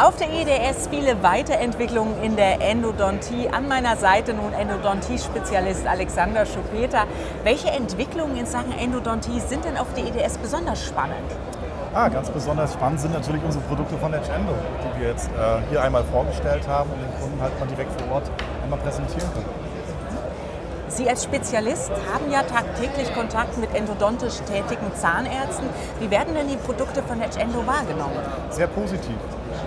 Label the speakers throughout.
Speaker 1: Auf der EDS viele Weiterentwicklungen in der Endodontie. An meiner Seite nun Endodontie-Spezialist Alexander Schuppeter. Welche Entwicklungen in Sachen Endodontie sind denn auf der EDS besonders spannend?
Speaker 2: Ah, ganz besonders spannend sind natürlich unsere Produkte von Edge Endo, die wir jetzt äh, hier einmal vorgestellt haben und den Kunden halt mal direkt vor Ort einmal präsentieren können.
Speaker 1: Sie als Spezialist haben ja tagtäglich Kontakt mit endodontisch tätigen Zahnärzten. Wie werden denn die Produkte von Edge Endo wahrgenommen?
Speaker 2: Sehr positiv.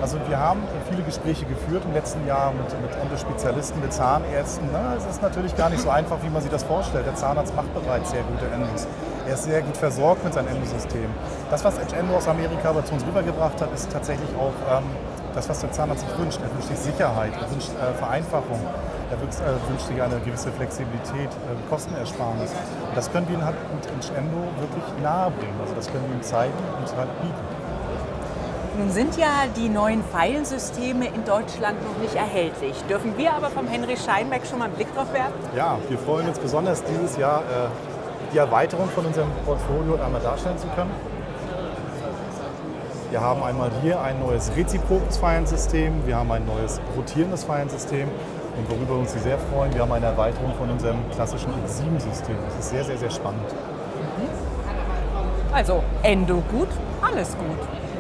Speaker 2: Also wir haben viele Gespräche geführt im letzten Jahr mit, mit Endospezialisten, mit Zahnärzten. Na, es ist natürlich gar nicht so einfach, wie man sich das vorstellt. Der Zahnarzt macht bereits sehr gute Endos. Er ist sehr gut versorgt mit seinem Endosystem. Das, was Edge Endo aus Amerika aber zu uns rübergebracht hat, ist tatsächlich auch ähm, das, was der Zahnarzt sich wünscht. Er wünscht sich Sicherheit, er wünscht äh, Vereinfachung, er wünscht, äh, wünscht, sich eine gewisse Flexibilität, äh, Kostenersparnis. Und das können wir ihm halt mit Endo wirklich nahebringen. Also das können wir ihm zeigen und halt bieten.
Speaker 1: Nun sind ja die neuen Pfeilensysteme in Deutschland noch nicht erhältlich. Dürfen wir aber vom Henry Scheinbeck schon mal einen Blick drauf werfen?
Speaker 2: Ja, wir freuen uns besonders dieses Jahr äh, die Erweiterung von unserem Portfolio einmal darstellen zu können. Wir haben einmal hier ein neues reziprokes Feiensystem, wir haben ein neues rotierendes Feiensystem und worüber wir uns sehr freuen, wir haben eine Erweiterung von unserem klassischen X7-System. Das ist sehr, sehr, sehr spannend.
Speaker 1: Also Endo gut, alles gut.